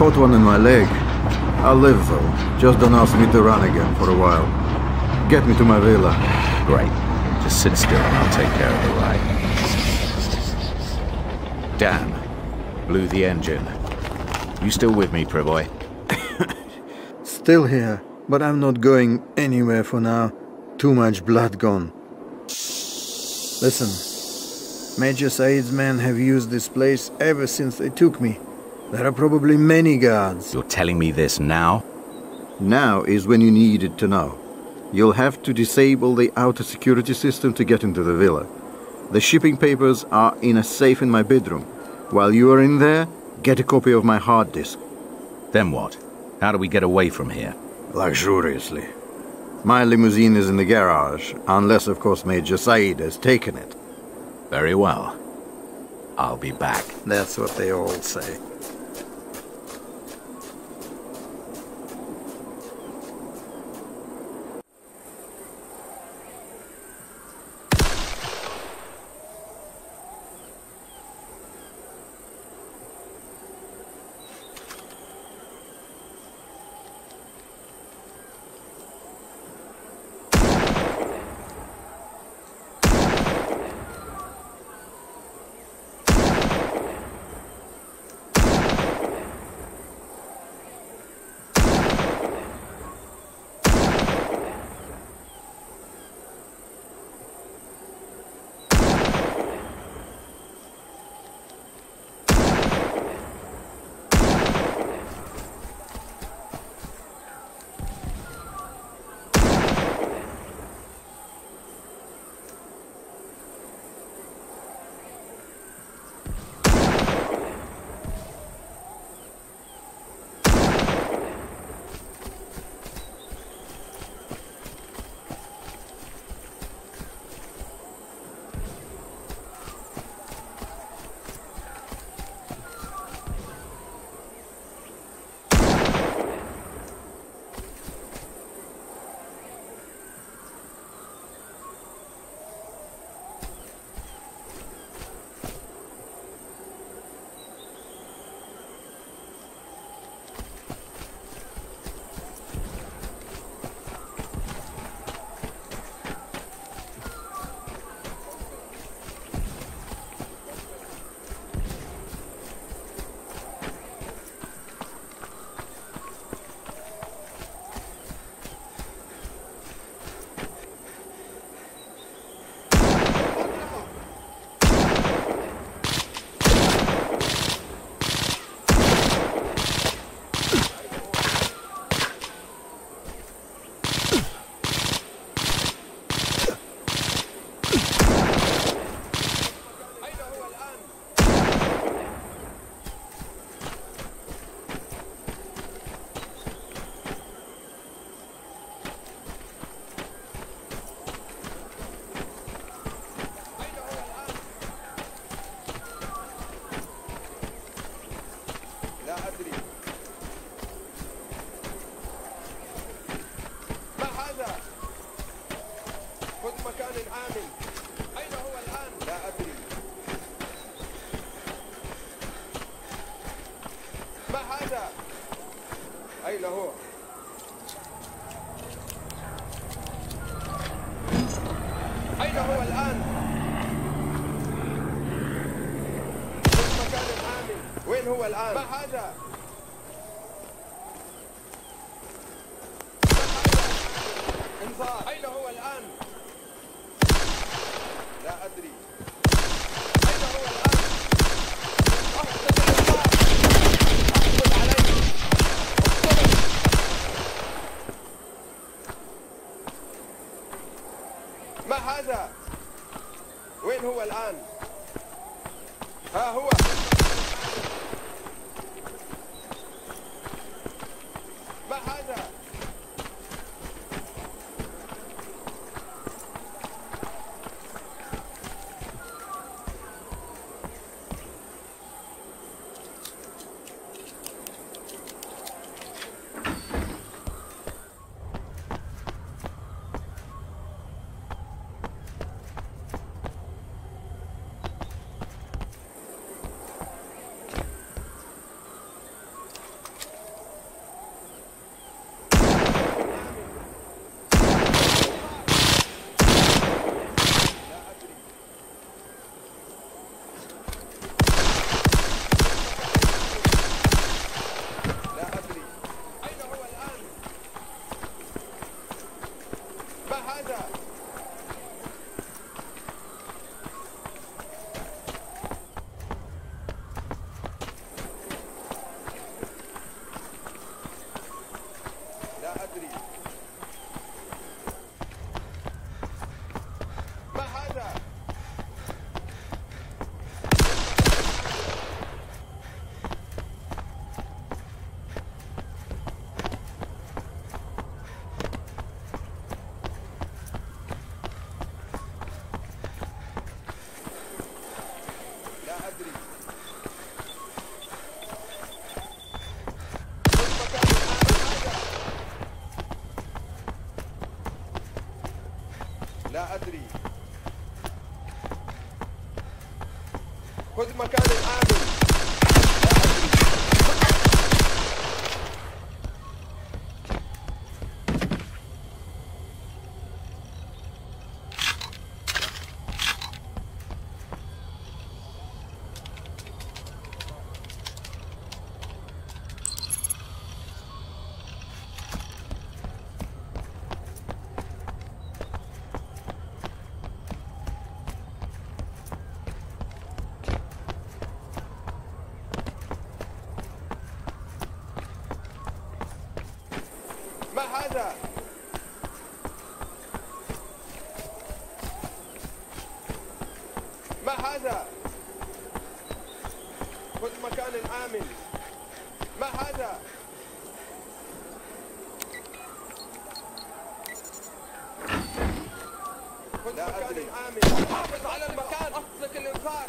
caught one in my leg. I'll live though. Just don't ask me to run again for a while. Get me to my villa. Great. Just sit still and I'll take care of the ride. Damn. Blew the engine. You still with me, Prevoy? Still here, but I'm not going anywhere for now. Too much blood gone. Listen, Major Said's men have used this place ever since they took me. There are probably many guards. You're telling me this now? Now is when you need it to know. You'll have to disable the outer security system to get into the villa. The shipping papers are in a safe in my bedroom. While you are in there, get a copy of my hard disk. Then what? How do we get away from here? Luxuriously. My limousine is in the garage, unless, of course, Major Said has taken it. Very well. I'll be back. That's what they all say. هو الآن؟ خذ مكان آمن وين هو الآن؟ ما هذا؟ انذار أين هو الآن؟ لا أدري أين هو الآن؟ أحدث الإنذار أحدث عليه اقترب هذا؟ وين هو الآن؟ ها هو هذا؟ ما هذا؟ خذ مكان آمن ما هذا؟ خذ مكان آمن حافظ على المكان أطلق الإنذار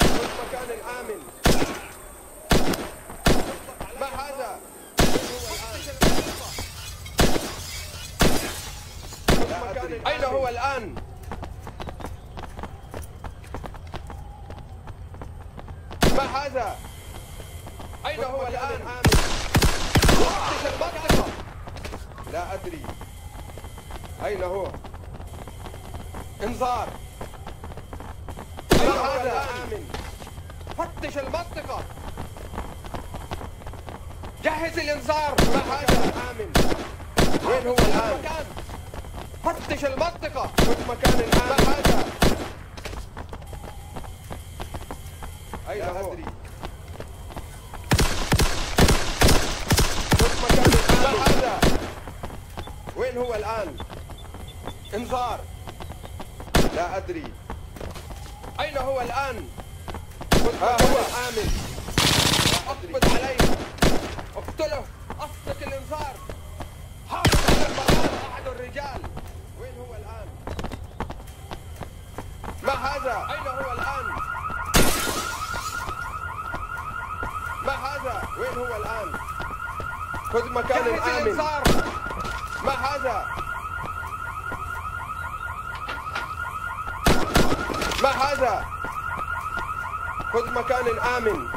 خذ مكان آمن أين هو الآن؟ ما هذا؟ أين هو الآن؟ لا أدري أين هو؟ انذار أين هذا؟ آمن فتش المنطقة جهز الانذار ما هذا آمن وين هو الآن؟ فتش المنطقة خذ مكان الآن هذا؟ أين هو؟ أدري خذ مكان الآن هذا؟ وين هو الآن؟ انذار لا أدري أين هو الآن؟ خذ ها هو آمن أقبض عليه اقتله اطلق الانذار حافظ على المكان احد الرجال وين هو الان ما هذا اين هو الان ما هذا وين هو الان خذ مكان آمن. ما هذا؟ ما هذا؟ خذ مكان آمن.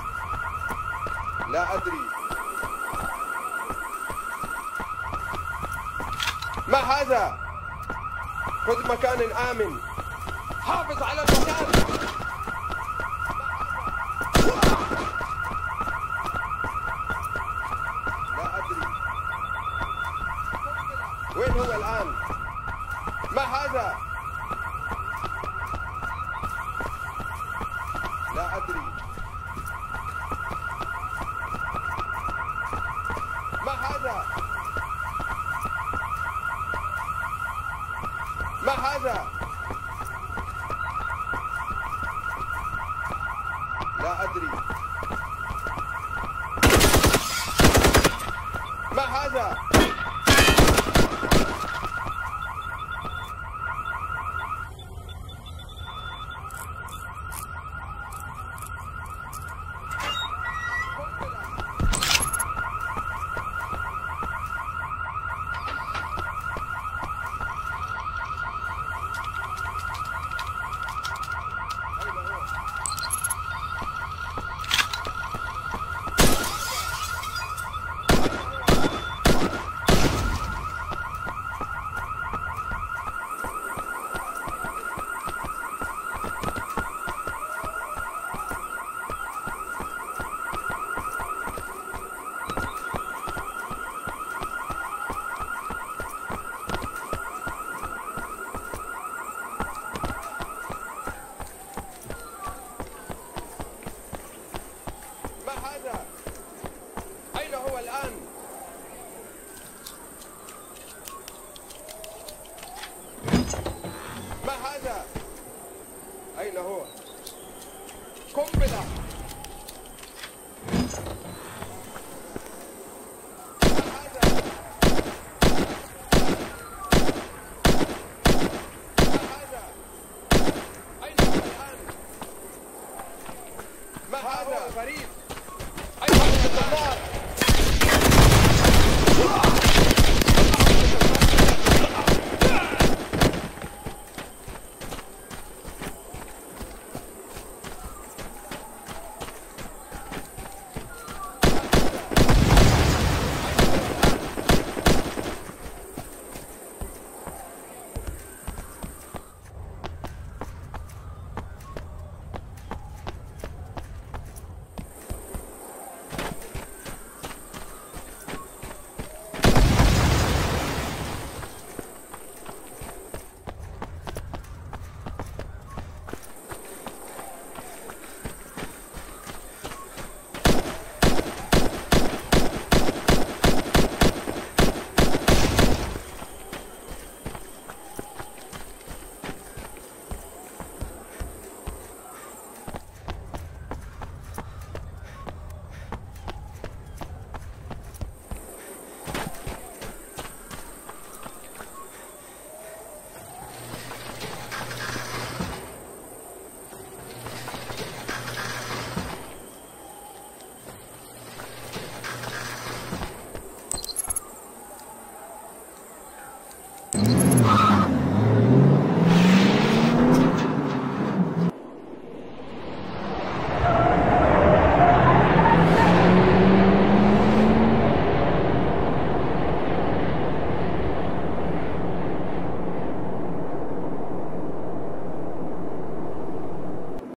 لا أدري. ما هذا؟ خذ مكان آمن. حافظ على المكان. وين هو الآن؟ ما هذا؟ لا أدري ما هذا؟ ما هذا؟ لا أدري ما هذا؟ 건배다. 嗯